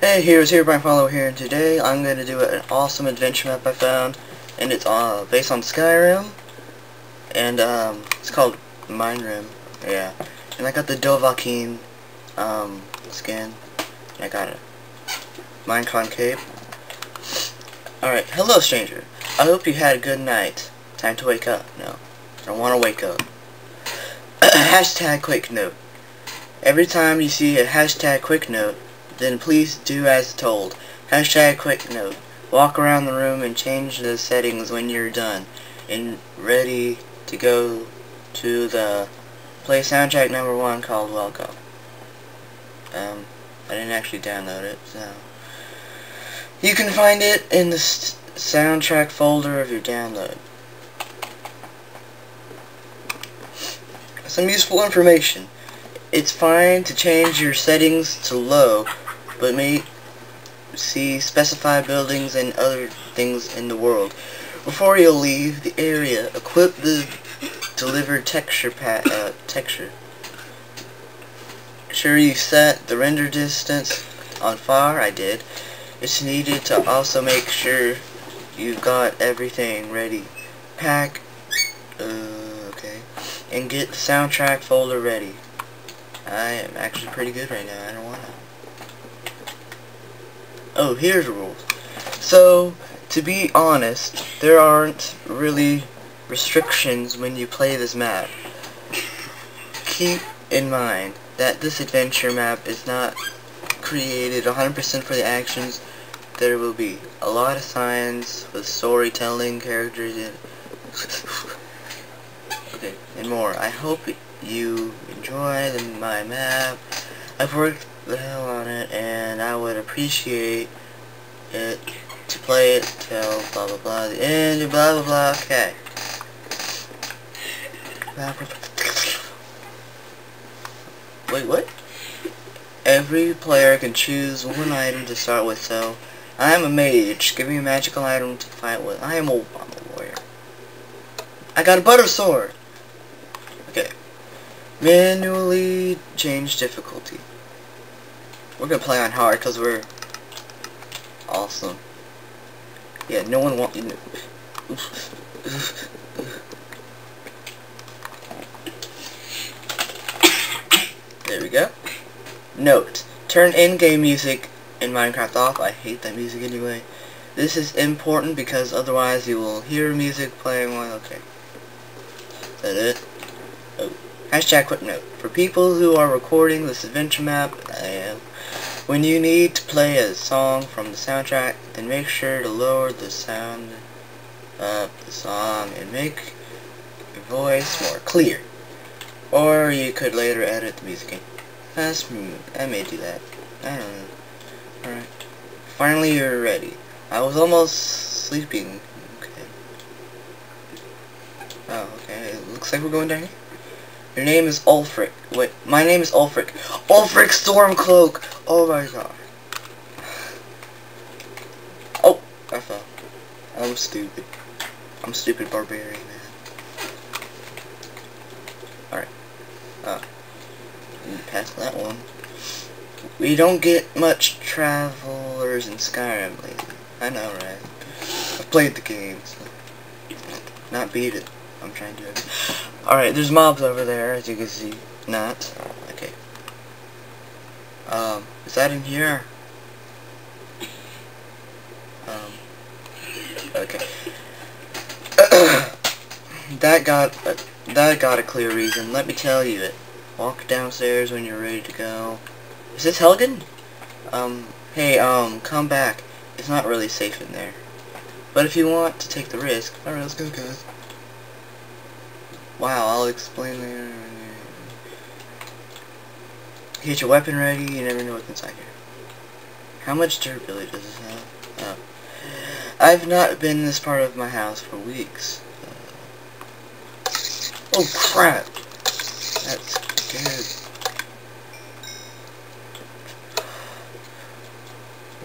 Hey, Herobrine follower here, and today I'm going to do an awesome adventure map I found, and it's uh, based on Skyrim, and um, it's called Minerim, yeah, and I got the Dovahkiin um, skin, I got a Minecon cape. Alright, hello stranger, I hope you had a good night. Time to wake up. No, I don't want to wake up. hashtag quick note. Every time you see a hashtag quick note, then please do as told. Hashtag quick note. Walk around the room and change the settings when you're done and ready to go to the play soundtrack number one called Welcome. Um, I didn't actually download it, so you can find it in the soundtrack folder of your download. Some useful information. It's fine to change your settings to low but may see specified buildings and other things in the world. Before you leave the area, equip the delivered texture pat uh, texture. Sure you set the render distance on far, I did. It's needed to also make sure you've got everything ready. Pack, uh, okay, and get the soundtrack folder ready. I am actually pretty good right now, I don't want. Oh, here's rules. So, to be honest, there aren't really restrictions when you play this map. Keep in mind that this adventure map is not created 100% for the actions. There will be a lot of signs with storytelling, characters, and okay, and more. I hope you enjoy the, my map. I've worked the hell on it, and I would appreciate it to play it till blah blah blah the end blah blah blah okay. Wait what? Every player can choose one item to start with so I am a mage. Give me a magical item to fight with. I am a, I'm a warrior. I got a butter sword. Okay. Manually change difficulty we're gonna play on hard because we're awesome. Yeah, no one wants. There we go. Note: Turn in-game music in Minecraft off. I hate that music anyway. This is important because otherwise you will hear music playing while. Okay. Is that it? Oh. Hashtag quick note. For people who are recording this adventure map, I am when you need to play a song from the soundtrack, then make sure to lower the sound of the song and make your voice more clear. Or you could later edit the music. That's, I may do that. I don't know. Alright. Finally you're ready. I was almost sleeping. Okay. Oh, okay. It looks like we're going down here. Your name is Ulfric. Wait, my name is Ulfric. Ulfric Stormcloak! Oh my god. Oh, I fell. I'm stupid. I'm stupid barbarian, man. Alright. Uh, past that one. We don't get much travelers in Skyrim lately. I know, right? I've played the game, so. Not beat it. I'm trying to do it. Alright, there's mobs over there, as you can see. Not. Okay. Um, is that in here? Um, okay. that got a, that got a clear reason. Let me tell you it. Walk downstairs when you're ready to go. Is this Helgen? Um, hey, um, come back. It's not really safe in there. But if you want to take the risk, alright, let's go, guys. Wow, I'll explain later. Get your weapon ready, you never know what's inside here. How much durability does this have? Oh. I've not been in this part of my house for weeks. Uh, oh crap! That's good.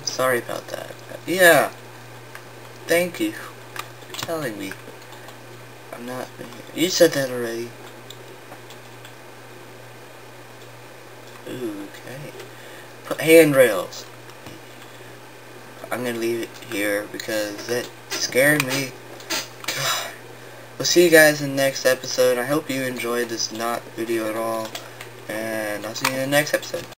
Sorry about that. Yeah. Thank you for telling me. I'm not. You said that already. Ooh, okay. Put handrails. I'm gonna leave it here because that scared me. God. We'll see you guys in the next episode. I hope you enjoyed this not video at all. And I'll see you in the next episode.